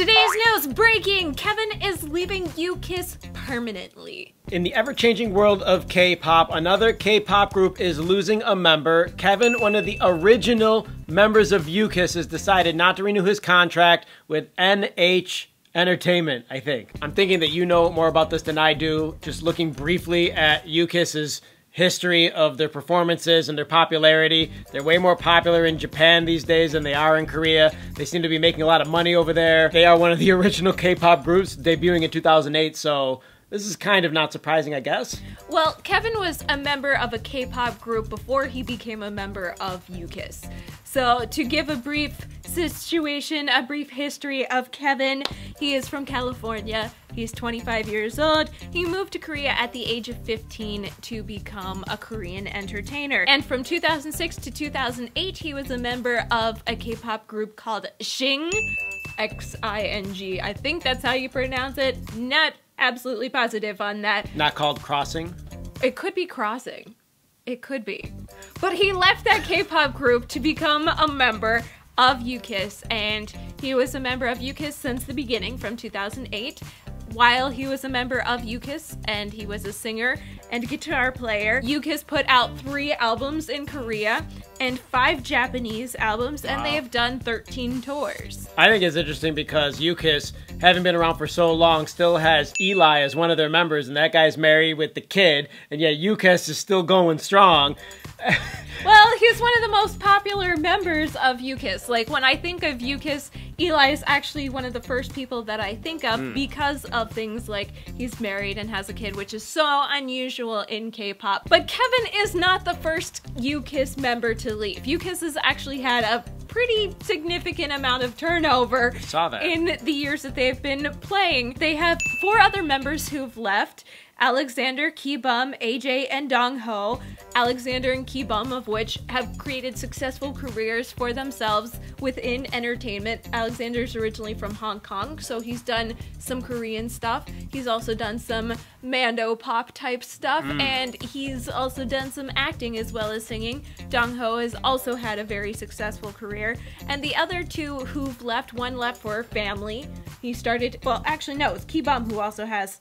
Today's news breaking Kevin is leaving UKISS permanently. In the ever changing world of K pop, another K pop group is losing a member. Kevin, one of the original members of UKISS, has decided not to renew his contract with NH Entertainment, I think. I'm thinking that you know more about this than I do. Just looking briefly at UKISS's history of their performances and their popularity. They're way more popular in Japan these days than they are in Korea. They seem to be making a lot of money over there. They are one of the original K-pop groups debuting in 2008, so this is kind of not surprising, I guess. Well, Kevin was a member of a K-pop group before he became a member of UKISS. So, to give a brief situation, a brief history of Kevin, he is from California. He's 25 years old. He moved to Korea at the age of 15 to become a Korean entertainer. And from 2006 to 2008, he was a member of a K-pop group called Xing. X-I-N-G. I think that's how you pronounce it. Not absolutely positive on that. Not called Crossing? It could be Crossing. It could be. But he left that K-pop group to become a member of UKISS and he was a member of UKISS since the beginning from 2008 while he was a member of UKISS and he was a singer and guitar player. UKISS put out three albums in Korea and five Japanese albums, and they have done 13 tours. I think it's interesting because UKISS, having been around for so long, still has Eli as one of their members, and that guy's married with the kid, and yet UKISS is still going strong. well, he's one of the most popular members of UKISS. Like, when I think of UKISS, Eli is actually one of the first people that I think of mm. because of things like he's married and has a kid, which is so unusual in K-pop. But Kevin is not the first UKISS member to leave. UKISS has actually had a pretty significant amount of turnover in the years that they've been playing. They have four other members who've left. Alexander, Kibum, AJ, and Dong Ho. Alexander and Kibum, of which have created successful careers for themselves within entertainment. Alexander's originally from Hong Kong, so he's done some Korean stuff. He's also done some Mando pop type stuff, mm. and he's also done some acting as well as singing. Dong Ho has also had a very successful career. And the other two who've left, one left for family. He started, well, actually, no, it's Kibum who also has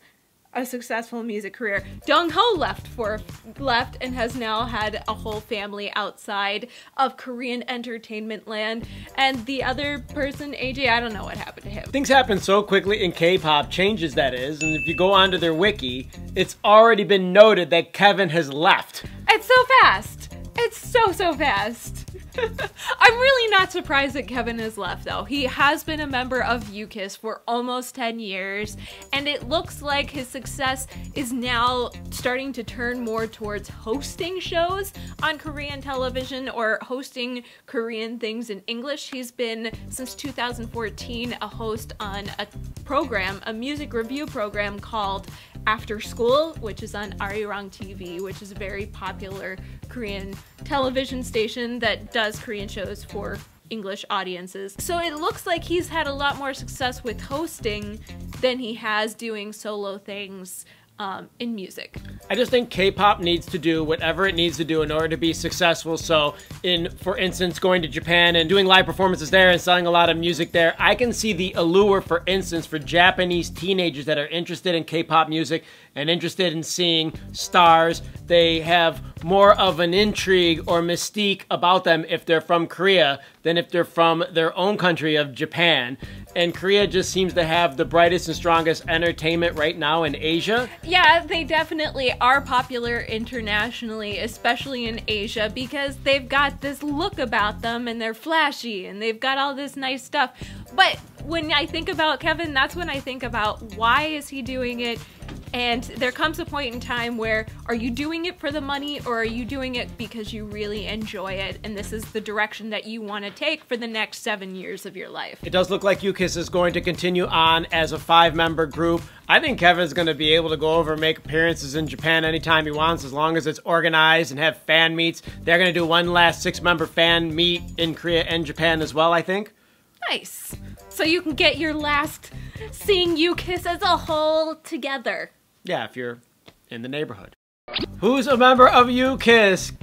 a successful music career. Dong Ho left for left and has now had a whole family outside of Korean entertainment land. And the other person, AJ, I don't know what happened to him. Things happen so quickly in K-pop, changes that is, and if you go onto their wiki, it's already been noted that Kevin has left. It's so fast. It's so so fast. I'm really not surprised that Kevin has left though. He has been a member of UKISS for almost 10 years and it looks like his success is now starting to turn more towards hosting shows on Korean television or hosting Korean things in English. He's been since 2014 a host on a program, a music review program called after School, which is on Arirang TV, which is a very popular Korean television station that does Korean shows for English audiences. So it looks like he's had a lot more success with hosting than he has doing solo things um, in music. I just think K-pop needs to do whatever it needs to do in order to be successful. So, in for instance, going to Japan and doing live performances there and selling a lot of music there, I can see the allure, for instance, for Japanese teenagers that are interested in K-pop music and interested in seeing stars. They have more of an intrigue or mystique about them if they're from Korea than if they're from their own country of Japan. And Korea just seems to have the brightest and strongest entertainment right now in Asia. Yeah, they definitely are popular internationally, especially in Asia, because they've got this look about them and they're flashy and they've got all this nice stuff. But when I think about Kevin, that's when I think about why is he doing it? And there comes a point in time where are you doing it for the money or are you doing it because you really enjoy it and this is the direction that you want to take for the next seven years of your life? It does look like UKISS is going to continue on as a five member group. I think Kevin's going to be able to go over and make appearances in Japan anytime he wants as long as it's organized and have fan meets. They're going to do one last six member fan meet in Korea and Japan as well, I think. Nice. So you can get your last seeing UKISS as a whole together. Yeah, if you're in the neighborhood. Who's a member of UKISS?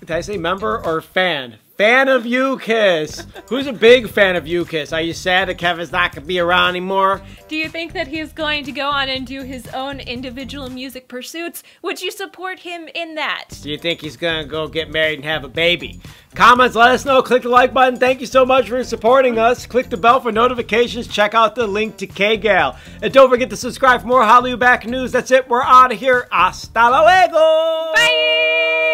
Did I say member or fan? Fan of UKISS. Who's a big fan of UKISS? Are you sad that Kevin's not going to be around anymore? Do you think that he's going to go on and do his own individual music pursuits? Would you support him in that? Do you think he's going to go get married and have a baby? Comments, let us know. Click the like button. Thank you so much for supporting us. Click the bell for notifications. Check out the link to Kaygal. And don't forget to subscribe for more Hallyu Back news. That's it. We're out of here. Hasta luego. Bye!